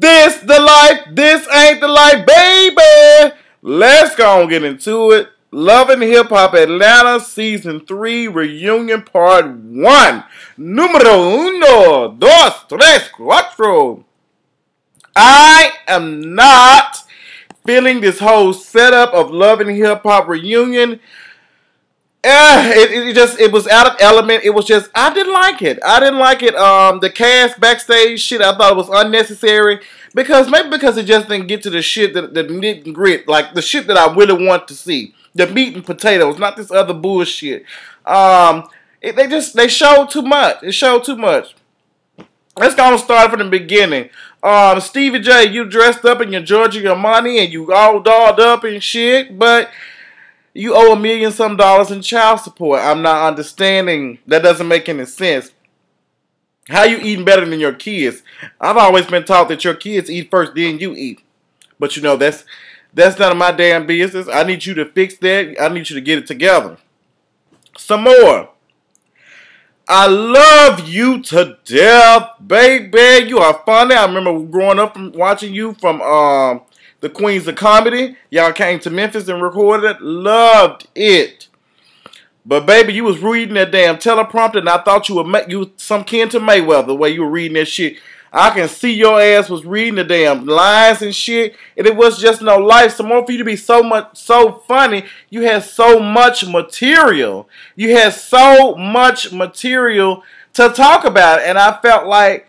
This the life. This ain't the life, baby. Let's go and get into it. Love and Hip Hop Atlanta Season 3 Reunion Part 1. Numero uno, dos, tres, cuatro. I am not feeling this whole setup of Love and Hip Hop Reunion. Uh, it, it just it was out of element. It was just I didn't like it. I didn't like it. Um, the cast backstage shit I thought it was unnecessary because maybe because it just didn't get to the shit that the nit and grit, like the shit that I really want to see, the meat and potatoes, not this other bullshit. Um, it, they just they showed too much. It showed too much. Let's go and start from the beginning. Um, Stevie J, you dressed up in your Giorgio Armani and you all dolled up and shit, but you owe a million some dollars in child support. I'm not understanding. That doesn't make any sense. How you eating better than your kids? I've always been taught that your kids eat first, then you eat. But you know that's that's none of my damn business. I need you to fix that. I need you to get it together. Sommore. I love you to death, baby. You are funny. I remember growing up from watching you from um the Queens of Comedy. Y'all came to Memphis and recorded. it. Loved it. But baby, you was reading that damn teleprompter, and I thought you were you some kin to Mayweather the way you were reading that shit. I can see your ass was reading the damn lines and shit, and it was just no life. Sommore for you to be so much so funny, you had so much material. You had so much material to talk about, and I felt like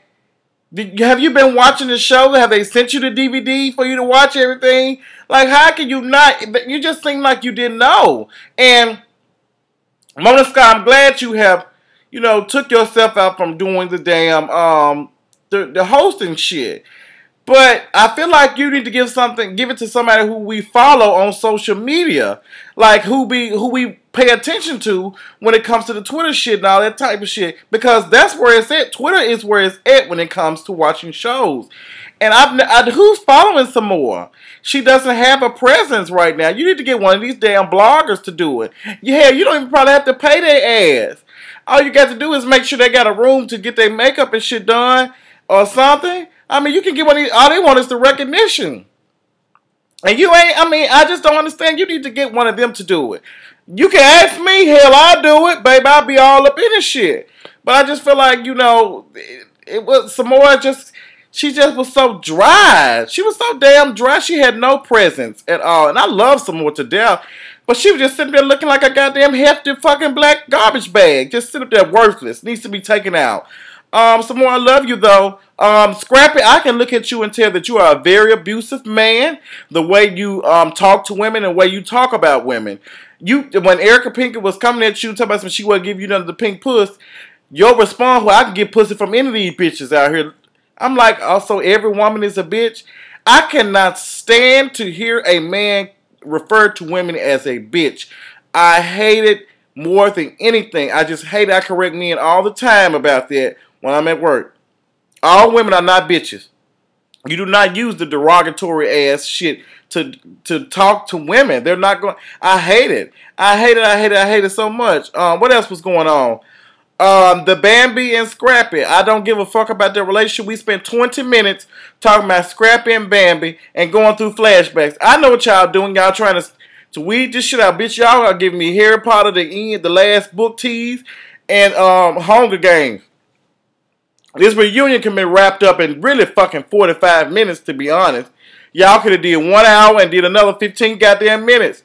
have you been watching the show? Have they sent you the DVD for you to watch everything? Like, how can you not? You just seem like you didn't know. And Mona Scott, I'm glad you have, you know, took yourself out from doing the damn um the, the hosting shit. But I feel like you need to give something, give it to somebody who we follow on social media, like who be who we pay attention to when it comes to the Twitter shit and all that type of shit, because that's where it's at. Twitter is where it's at when it comes to watching shows. And I've I, who's following Sommore? She doesn't have a presence right now. You need to get one of these damn bloggers to do it. Yeah, you don't even probably have to pay their ass. All you got to do is make sure they got a room to get their makeup and shit done or something. I mean, you can get of these, all they want is the recognition. And you ain't, I mean, I just don't understand. You need to get one of them to do it. You can ask me, hell, I'll do it, baby. I'll be all up in this shit. But I just feel like, you know, it, it was Sommore just, she just was so dry. She was so damn dry. She had no presence at all. And I love Sommore to death. But she was just sitting there looking like a goddamn hefty fucking black garbage bag. Just sitting there worthless. Needs to be taken out. Um. I love you though. Um, Scrappy, I can look at you and tell that you are a very abusive man. The way you um talk to women and the way you talk about women. You when Erica Pinkett was coming at you talking about she wouldn't give you none of the pink puss. Your response, well, I can get pussy from any of these bitches out here. I'm like, also every woman is a bitch. I cannot stand to hear a man refer to women as a bitch. I hate it more than anything. I just hate I correct men all the time about that when I'm at work. All women are not bitches. You do not use the derogatory ass shit to to talk to women. They're not going. I hate it. I hate it. I hate it. I hate it so much. Um, what else was going on? Um, the Bambi and Scrappy. I don't give a fuck about their relationship. We spent 20 minutes talking about Scrappy and Bambi and going through flashbacks. I know what y'all doing. Y'all trying to to weed this shit out. Bitch, y'all are giving me Harry Potter, the end, the last book tease, and um, Hunger Games. This reunion can be wrapped up in really fucking 45 minutes, to be honest. Y'all could have did one hour and did another 15 goddamn minutes.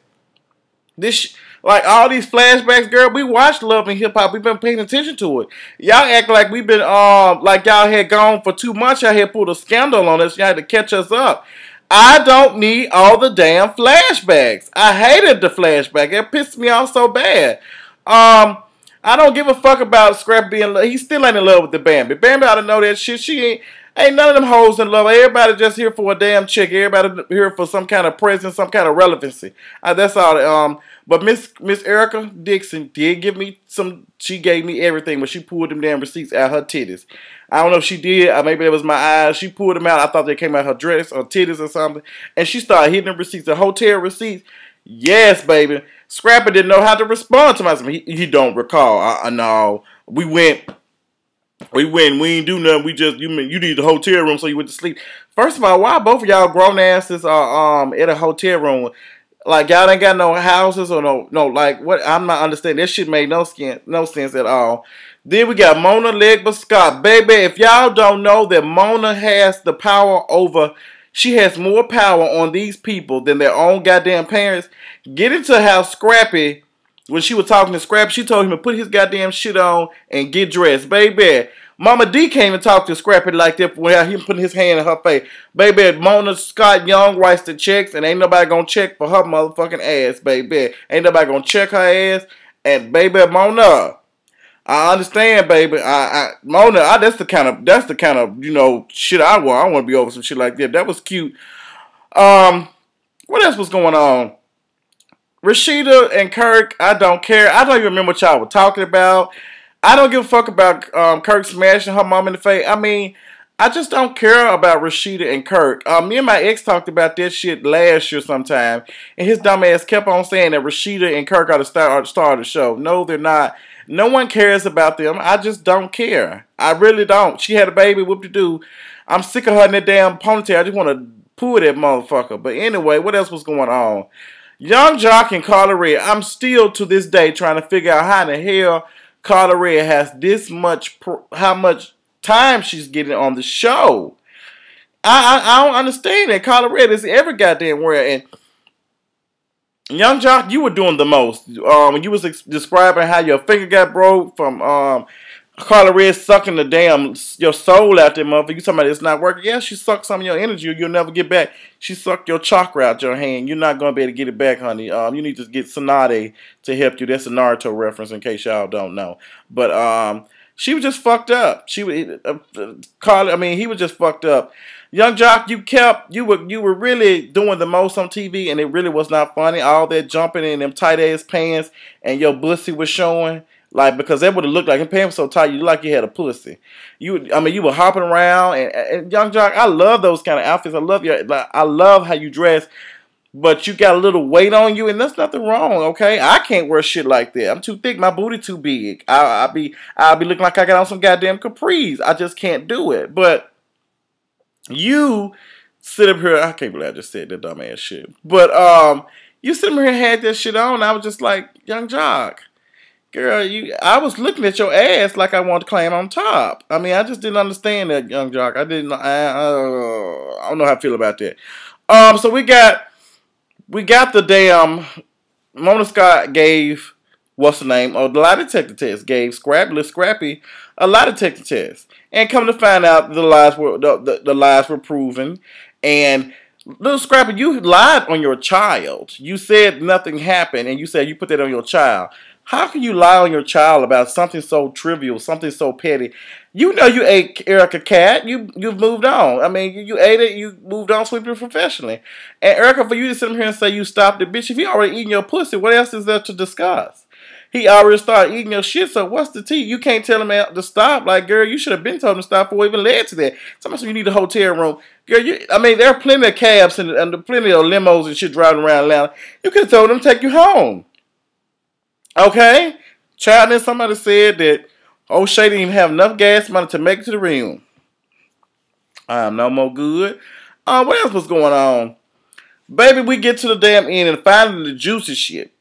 This, like all these flashbacks, girl, we watched Love and Hip Hop. We've been paying attention to it. Y'all act like we've been, um, like y'all had gone for two months. Y'all had pulled a scandal on us. Y'all had to catch us up. I don't need all the damn flashbacks. I hated the flashback. It pissed me off so bad. Um, I don't give a fuck about Scrap being. He still ain't in love with the Bambi. Bambi ought to know that shit. She ain't. Ain't none of them hoes in love. Everybody just here for a damn chick. Everybody here for some kind of presence, some kind of relevancy. Uh, that's all. Um, but Miss Miss Erica Dixon did give me some. She gave me everything, but she pulled them damn receipts out her titties. I don't know if she did. Or maybe it was my eyes. She pulled them out. I thought they came out her dress or titties or something. And she started hitting the receipts, the hotel receipts. Yes, baby. Scrapper didn't know how to respond to my. He, he don't recall. I, I know we went. We went, we ain't do nothing. We just you mean you need the hotel room, so you went to sleep. First of all, why both of y'all grown asses are um in a hotel room? Like y'all ain't got no houses or no no like what? I'm not understanding. This shit made no skin no sense at all. Then we got Mona Legba Scott, baby. If y'all don't know that Mona has the power over, she has more power on these people than their own goddamn parents. Get into how Scrappy when she was talking to Scrappy, she told him to put his goddamn shit on and get dressed. Baby, Momma Dee came and talked to Scrappy like that when he putting his hand in her face. Baby, Mona Scott Young writes the checks and ain't nobody gonna check for her motherfucking ass, baby. Ain't nobody gonna check her ass. And baby, Mona, I understand, baby. I, I Mona, I, that's the kind of that's the kind of you know shit I want. I want to be over some shit like that. That was cute. Um, what else was going on? Rasheeda and Kirk, I don't care. I don't even remember what y'all were talking about. I don't give a fuck about um, Kirk smashing her mom in the face. I mean, I just don't care about Rasheeda and Kirk. Um, me and my ex talked about this shit last year sometime, and his dumb ass kept on saying that Rasheeda and Kirk are the star, are the star of the show. No, they're not. No one cares about them. I just don't care. I really don't. She had a baby. Whoop de do. I'm sick of her in that damn ponytail. I just want to pull that motherfucker. But anyway, what else was going on? Yung Joc and Karlie Redd. I'm still to this day trying to figure out how in the hell Karlie Redd has this much, how much time she's getting on the show. I, I, I don't understand that. Redd is every goddamn where. And Yung Joc, you were doing the most. Um, you was describing how your finger got broke from um Karlie Redd sucking the damn your soul out there, motherfucker. You about it's not working? Yeah, she sucked some of your energy. You'll never get back. She sucked your chakra out your hand. You're not gonna be able to get it back, honey. Um, you need to get Tsunade to help you. That's a Naruto reference, in case y'all don't know. But um, she was just fucked up. She was uh, Karlie. I mean, he was just fucked up. Yung Joc, you kept you were you were really doing the most on TV, and it really was not funny. All that jumping in them tight ass pants, and your bussy was showing. Like because that would have looked like your pants so tight, you like you had a pussy. You, I mean, you were hopping around, and, and Yung Joc, I love those kind of outfits. I love your, like, I love how you dress, but you got a little weight on you, and that's nothing wrong. Okay, I can't wear shit like that. I'm too thick. My booty too big. I, will be, I'll be looking like I got on some goddamn capris. I just can't do it. But you sit up here. I can't believe I just said that dumbass shit. But um, you sit up here and had that shit on. I was just like, Yung Joc. girl, you I was looking at your ass like I wanted to climb on top. I mean, I just didn't understand that, Yung Joc. I didn't. I, uh, I don't know how I feel about that. Um, so we got we got the damn Mona Scott gave what's the name? Oh, the lie detector test gave Scrappy Scrappy a lie detector test, and come to find out the lies were the, the, the lies were proven, and Little Scrappy, you lied on your child. You said nothing happened, and you said you put that on your child. How can you lie on your child about something so trivial, something so petty? You know you ate Erica cat. You you've moved on. I mean, you, you ate it. You moved on sweeping professionally. And Erica, for you to sit here and say you stopped it, bitch. If he already eating your pussy, what else is there to discuss? He already started eating your shit. So what's the tea? You can't tell him to stop. Like, girl, you should have been told him to stop before even led to that. Sometimes you need a hotel room. Girl, you, I mean, there are plenty of cabs and, and plenty of limos and shit driving around Atlanta. You could have told them to take you home. Okay? Child, then somebody said that O'Shea didn't even have enough gas money to make it to the ring. I'm no more good. Uh, what else was going on? Baby, we get to the damn end and finally the juicy shit.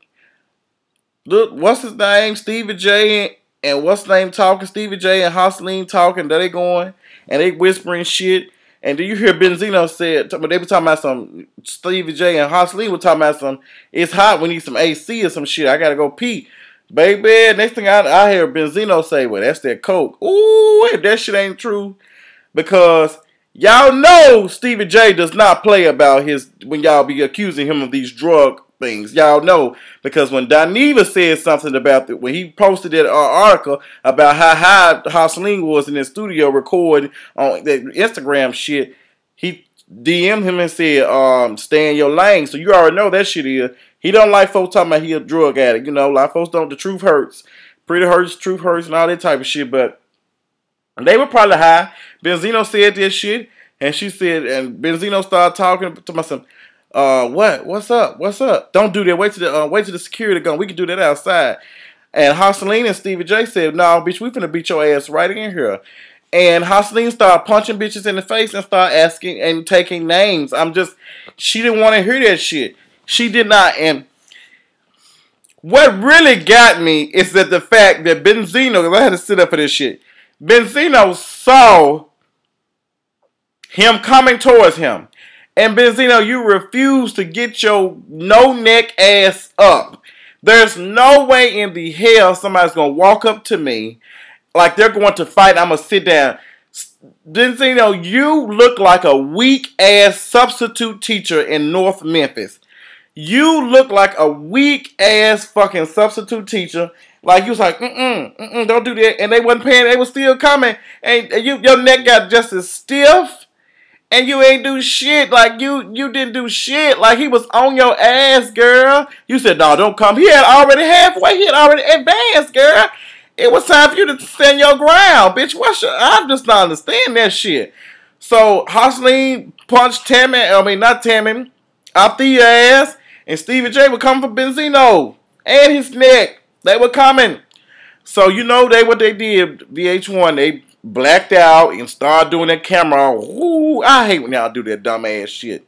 Look, what's his name? Stevie J and what's his name talking? Stevie J and Joseline talking. There they going and they whispering shit. And do you hear Benzino said, but they were talking about some Stevie J and Joseline were talking about some, it's hot, we need some AC or some shit. I gotta go pee. Baby, next thing I, I hear Benzino say, well, that's that coke. Ooh, if that shit ain't true, because y'all know Stevie J does not play about his, when y'all be accusing him of these drug things. Y'all know because when Dineva said something about it, when he posted that uh, article about how high Joseline was in the studio recording on that Instagram shit, he DM'd him and said, um, stay in your lane. So you already know that shit is. He don't like folks talking about he a drug addict. You know, a lot of folks don't. The truth hurts. Pretty hurts, truth hurts, and all that type of shit. But they were probably high. Benzino said this shit. And she said, and Benzino started talking to myself uh, what? What's up? What's up? Don't do that. Wait till the uh, wait till the security gone. We can do that outside. And Joseline and Stevie J said, "No, bitch, we finna beat your ass right in here." And Joseline started punching bitches in the face and started asking and taking names. I'm just, she didn't want to hear that shit. She did not. And what really got me is that the fact that Benzino, because I had to sit up for this shit, Benzino saw him coming towards him. And Benzino, you refuse to get your no neck ass up. There's no way in the hell somebody's gonna walk up to me like they're going to fight. I'm gonna sit down. Benzino, you look like a weak ass substitute teacher in North Memphis. You look like a weak ass fucking substitute teacher. Like you was like, mm mm, mm mm, don't do that. And they wasn't paying. They was still coming. And you, your neck got just as stiff. And you ain't do shit. Like you, you didn't do shit. Like he was on your ass, girl. You said, no, don't come. He had already halfway. He had already advanced, girl. It was time for you to stand your ground, bitch. What's your, I'm just not understand that shit. So Joseline punched Tammy. I mean, not Tammy. Out the ass. And Stevie J would come for Benzino and his neck. They were coming. So you know they what they did, VH1, they blacked out and start doing that camera. Ooh, I hate when y'all do that dumb ass shit.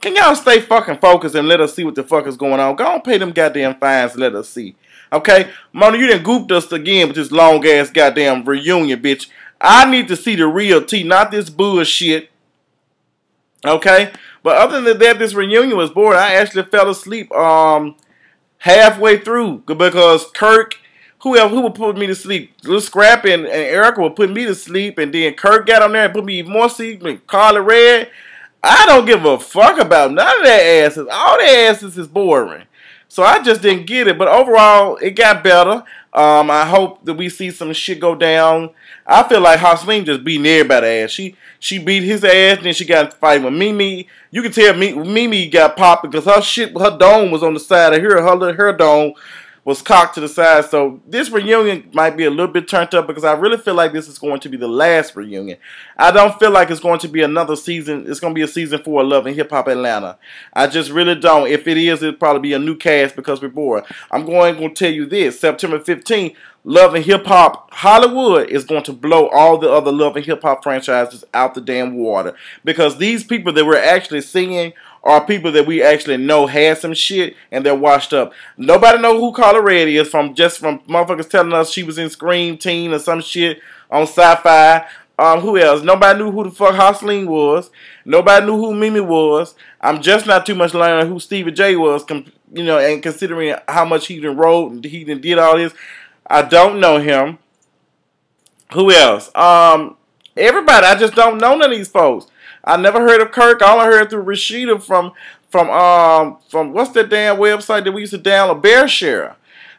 Can y'all stay fucking focused and let us see what the fuck is going on? Go on pay them goddamn fines and let us see. Okay? Mona, you didn't gooped us again with this long ass goddamn reunion, bitch. I need to see the real T, not this bullshit. Okay? But other than that, this reunion was boring. I actually fell asleep um halfway through because Kirk, whoever who would put me to sleep, Little Scrap and, and Erica would put me to sleep, and then Kirk got on there and put me even more sleep. And Karlie Redd, I don't give a fuck about none of their asses. All their asses is boring. So I just didn't get it. But overall, it got better. Um, I hope that we see some shit go down. I feel like Joseline just beating everybody ass. She she beat his ass, then she got fighting with Mimi. You can tell Mimi got popped because her shit, her dome was on the side of her. Her her dome was cocked to the side. So this reunion might be a little bit turned up because I really feel like this is going to be the last reunion. I don't feel like it's going to be another season. It's going to be a season four of Love and Hip Hop Atlanta. I just really don't. If it is, it'll probably be a new cast because we're bored. I'm going to tell you this. September 15th, Love and Hip Hop Hollywood is going to blow all the other Love and Hip Hop franchises out the damn water. Because these people that we're actually seeing are people that we actually know had some shit and they're washed up. Nobody know who Karlie Redd is from just from motherfuckers telling us she was in Scream Teen or some shit on Sci-Fi. Um, who else? Nobody knew who the fuck Joseline was. Nobody knew who Mimi was. I'm just not too much learning who Stevie J was, you know, and considering how much he done wrote and he done did all this, I don't know him. Who else? Um, everybody. I just don't know none of these folks. I never heard of Kirk. All I heard through Rasheeda from from um from what's that damn website that we used to download BearShare.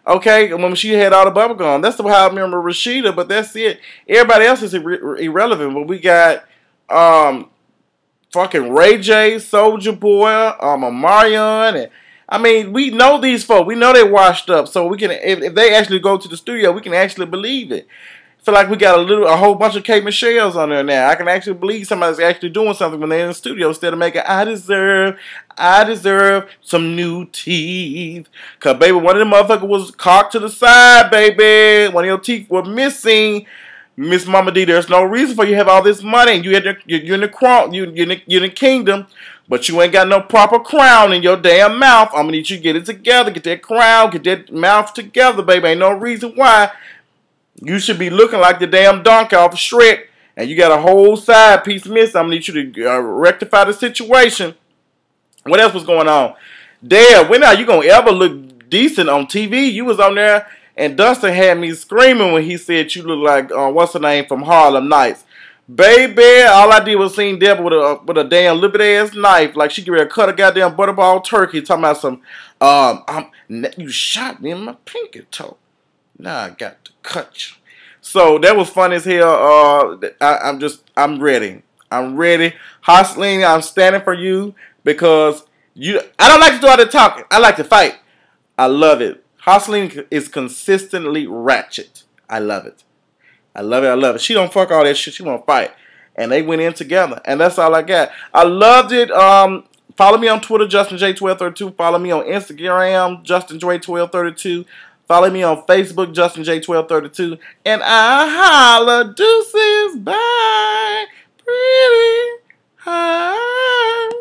Okay, when she had all the bubble gum. That's how I remember Rasheeda, but that's it. Everybody else is ir irrelevant. But we got um fucking Ray J, Soulja Boy, um Marion, and I mean, we know these folks. We know they washed up, so we can if, if they actually go to the studio, we can actually believe it feel like we got a little, a whole bunch of K Michelle's on there now. I can actually believe somebody's actually doing something when they're in the studio instead of making, I deserve, I deserve some new teeth. Cause baby, one of them motherfuckers was cocked to the side, baby. One of your teeth were missing. Miss Momma Dee, there's no reason for you to have all this money. You had you're in the crown, you you're in the, you're in the kingdom, but you ain't got no proper crown in your damn mouth. I'm gonna need you to get it together, get that crown, get that mouth together, baby. Ain't no reason why you should be looking like the damn donkey off of Shrek, and you got a whole side piece missing. I'm gonna need you to uh, rectify the situation. What else was going on? Dad, when are you gonna ever look decent on TV? You was on there, and Dustin had me screaming when he said you look like uh, what's the name from Harlem Nights. Baby, all I did was see Deborah with a with a damn lippy ass knife, like she could ready to cut a goddamn butterball turkey. Talking about some, um, I'm, you shot me in my pinky toe. Now I got to cut you. So that was fun as hell. Uh, I, am just, I'm ready. I'm ready. Joseline, I'm standing for you because you. I don't like to do all the talking. I like to fight. I love it. Joseline is consistently ratchet. I love it. I love it. I love it. She don't fuck all that shit. She want to fight. And they went in together. And that's all I got. I loved it. Um, follow me on Twitter, Justin J1232. Follow me on Instagram, Justin J1232. Follow me on Facebook, Justin J1232. And I holla deuces. Bye. Pretty. Hi.